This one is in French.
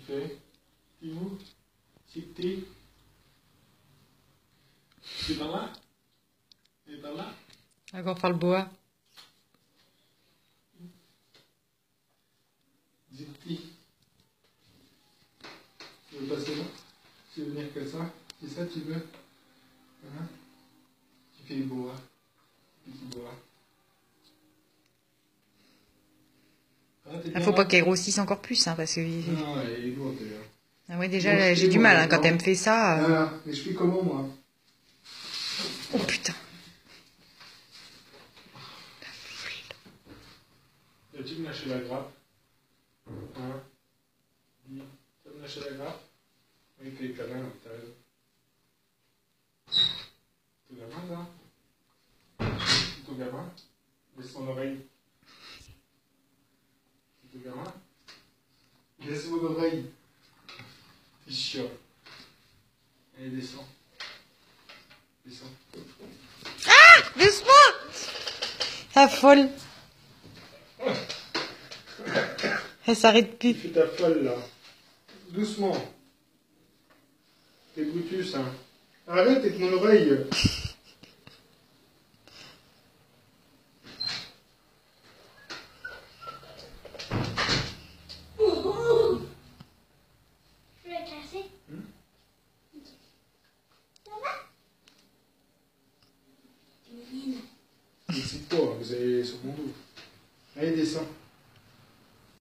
fais Dis-vous Siti C'est par là C'est par là Encore par le bois. Tu veux passer là? Tu veux venir comme ça? C'est ça que tu veux? Hein? Tu fais le bois. Petit bois. Ah, t'es Il bien faut pas qu'elle grossisse encore plus, hein, parce que... Non, elle est lourde déjà. Ah ouais, déjà, j'ai du moi, mal, hein, quand elle me fait ça. euh. Voilà, mais je fais comment moi? Oh putain. As-tu me lâcher la grappe? Hein Dis, tu vas me lâcher la grappe? Oui, t'es câlin, t'as raison. Ton gamin, là Ton gamin? Laisse mon oreille. Ton gamin Laisse mon oreille. C'est chiant. Allez, descends. Descends. Doucement La folle. Elle s'arrête Tu plus. fais ta folle là. Doucement. T'es Brutus, hein. Arrête avec mon oreille. Excite-toi, vous sur mon dos. Allez, descends.